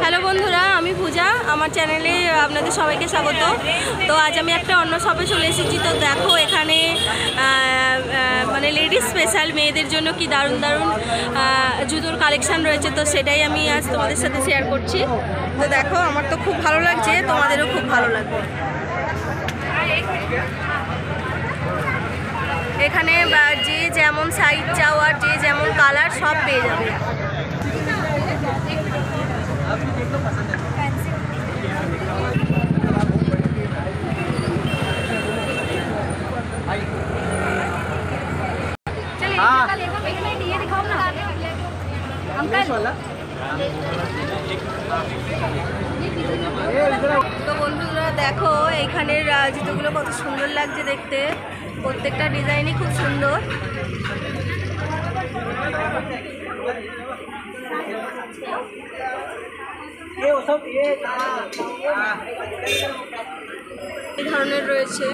Hello বন্ধুরা, আমি পূজা। আমার চ্যানেলে আপনাদের সবাইকে স্বাগত। তো আজ আমি একটা অন্য শপে চলে এসেছি। তো দেখো এখানে মানে লেডিস স্পেশাল মেয়েদের জন্য কি দারুণ দারুণ জুতোর কালেকশান রয়েছে। তো সেটাই আমি আজ তোমাদের সাথে শেয়ার করছি। তো দেখো, আমার তো খুব ভালো লাগছে, তোমাদেরও খুব ভালো লাগবে। এখানে যে যেমন সাইজ চাওয়ার যে যেমন কালার সব পেয়ে যাবে। তো বন্ধুরা দেখো এইখানের জুতোগুলো কত সুন্দর লাগছে দেখতে। প্রত্যেকটা ডিজাইনই খুব সুন্দর। এই ধরনের রয়েছে।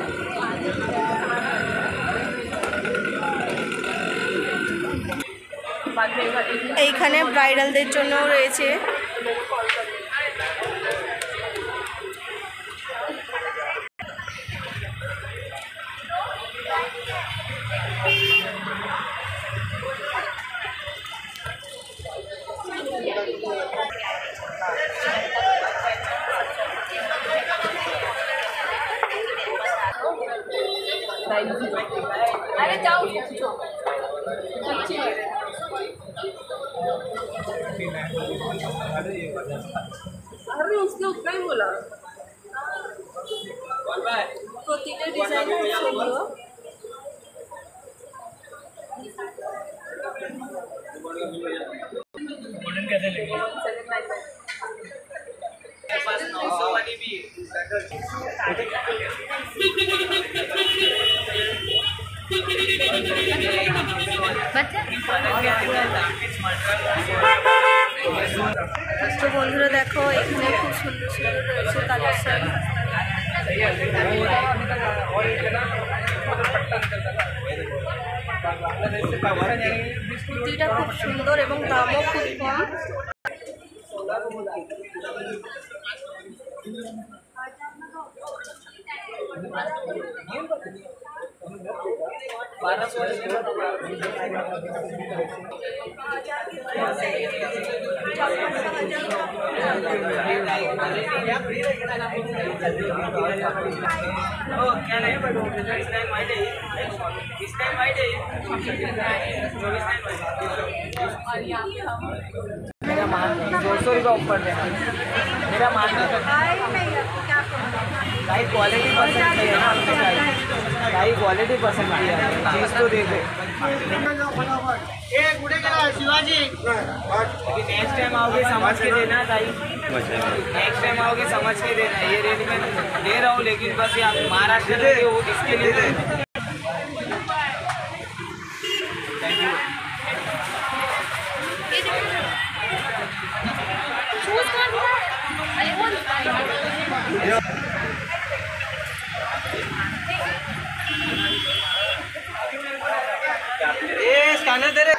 এইখানে ব্রাইডালদের জন্য রয়েছে। अरे जाओ अरे उसने उतना ही बोला। प्रतीक डिज़ाइन कैसे लेंगे? বন্ধুরা দেখো, এখানে খুব সুন্দর সুন্দর রয়েছে কালেকশন। কুর্তিটা খুব সুন্দর এবং দামও খুব কম। ओ क्या नहीं बट इस टाइम आई जाइए इस टाइम आई जाइए चौबीस टाइम आई जाइए दो सौ रुपये ऊपर देना मेरा मानना तो भाई क्वालिटी पसंद की है ना भाई। भाई क्वालिटी पसंद की है चीज़ तो दे दे। शिवाजी। नेक्स्ट टाइम आओगे समझ के देना भाई। नेक्स्ट टाइम आओगे समझ के देना। ये रेट में दे रहा हूँ लेकिन बस ये आप महाराष्ट्र वो इसके लिए ए स्कैनर दे रहे।